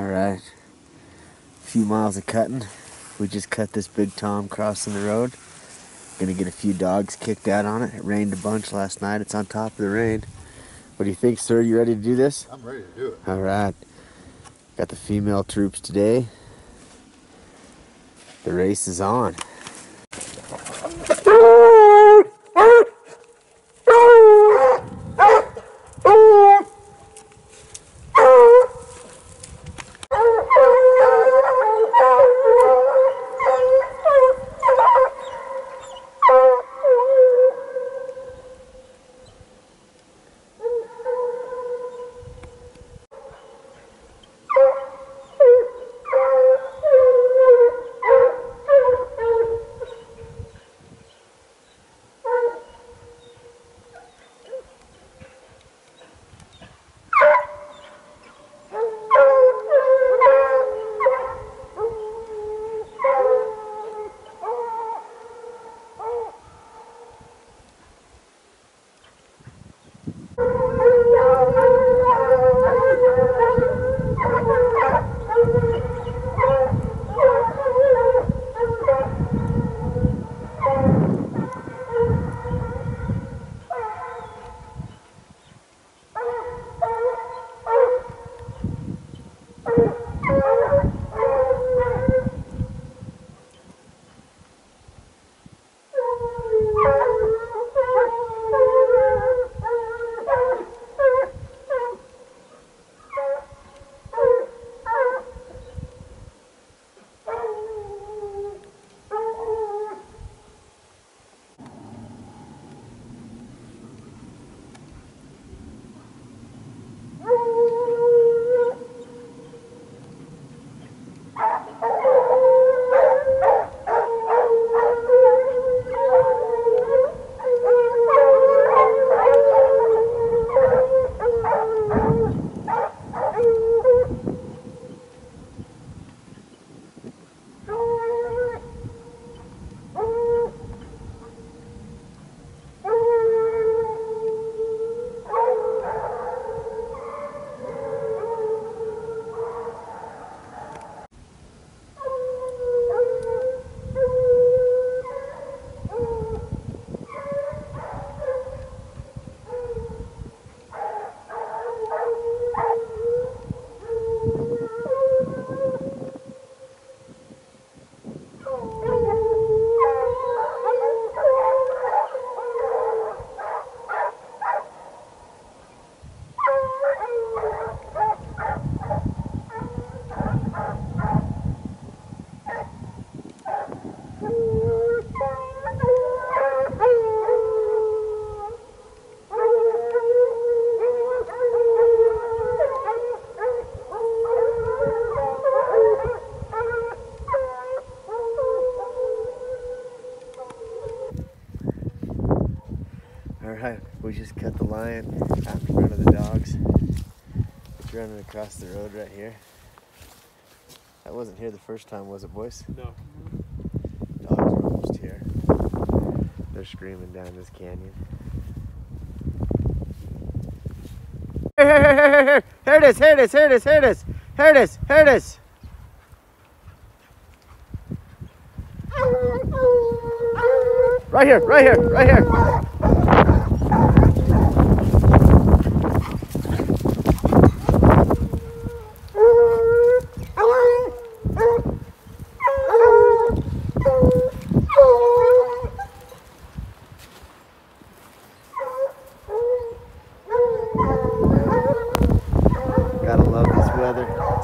All right. A few miles of cutting. We just cut this big tom crossing the road. Gonna get a few dogs kicked out on it. It rained a bunch last night. It's on top of the rain. What do you think, sir? You ready to do this? I'm ready to do it. All right. Got the female troops today. The race is on. Right, we just cut the line out in front of the dogs. It's running across the road right here. That wasn't here the first time, was it, boys? No. Dogs are almost here. They're screaming down this canyon. Here it is, here it is, here it is, here it is. Here it is, here it is. Right here, right here, right here.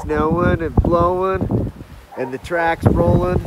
Snowing and blowing and the tracks rolling.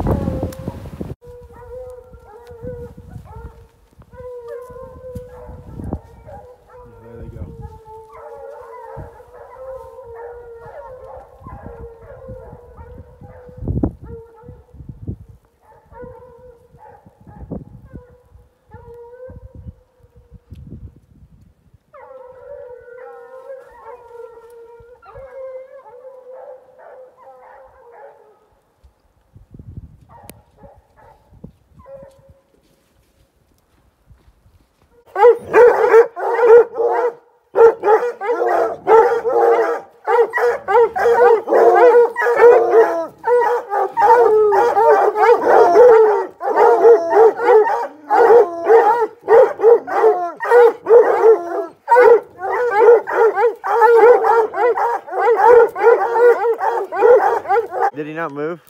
Not move?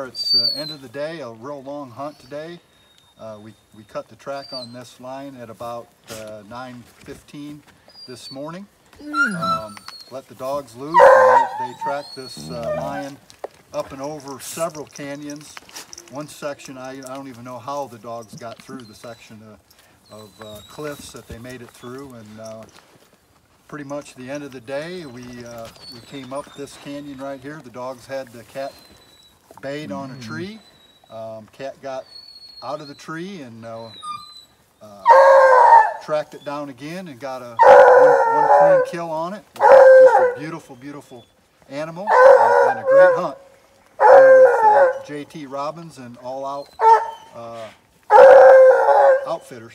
Are, it's uh, end of the day, a real long hunt today. Uh, we, we cut the track on this line at about uh, 9.15 this morning. Um, let the dogs loose they, they tracked this uh, lion up and over several canyons. One section, I, I don't even know how the dogs got through the section of, of uh, cliffs that they made it through and uh, pretty much the end of the day, we, uh, we came up this canyon right here. The dogs had the cat bayed on a tree. Um, cat got out of the tree and uh, uh, tracked it down again and got a one, one clean kill on it. Just a beautiful, beautiful animal and, and a great hunt with uh, JT Robbins and All Out uh, Outfitters.